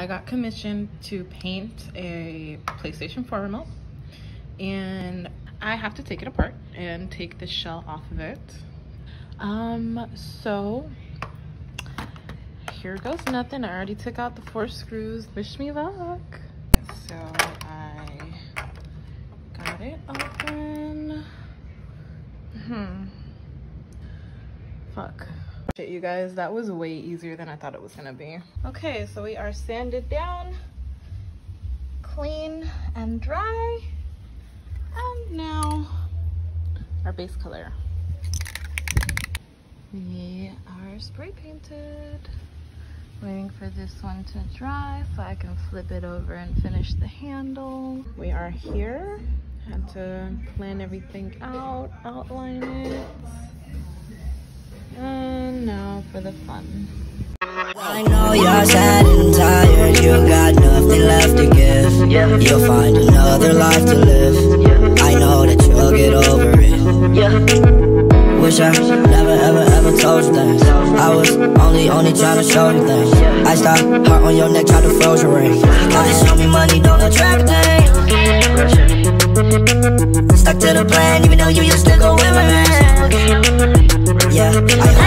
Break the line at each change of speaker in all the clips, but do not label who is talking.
I got commissioned to paint a PlayStation 4 remote and I have to take it apart and take the shell off of it. Um, so here goes nothing. I already took out the four screws. Wish me luck. So I got it open. Hmm. Fuck. Shit, you guys, that was way easier than I thought it was gonna be. Okay, so we are sanded down, clean and dry. And now our base color. We are spray painted. Waiting for this one to dry so I can flip it over and finish the handle. We are here. Had to plan everything out, outline it. Now for the fun.
I know you're sad and tired, you got nothing left to give. You'll find another life to live. I know that you'll get over it. Wish I never ever ever told you things. I was only only trying to show you things. I stopped heart on your neck, tried to froze your ring. This show me money don't attract things. Stuck to the plan, even though you used to go with man. Yeah, I,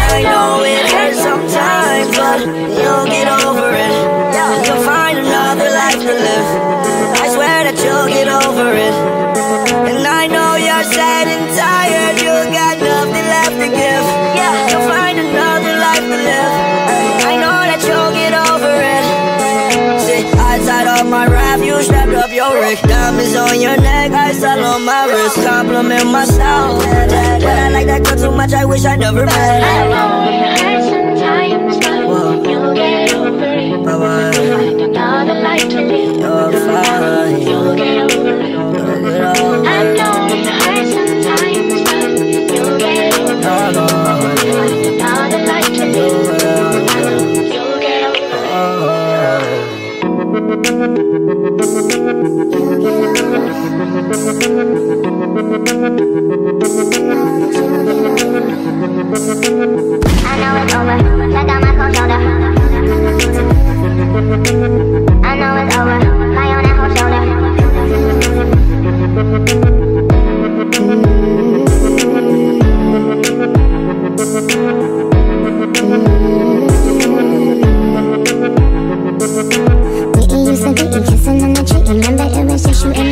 sad and tired, you got nothing left to give. You'll find another life to live. I know that you'll get over it. See, I tied up my rap, you strapped up your Rick. Diamonds on your neck, I all on my wrist. Compliment myself. But I like that girl too much, I wish I never met.
beat kissing
on
the tree, Remember, it
was just you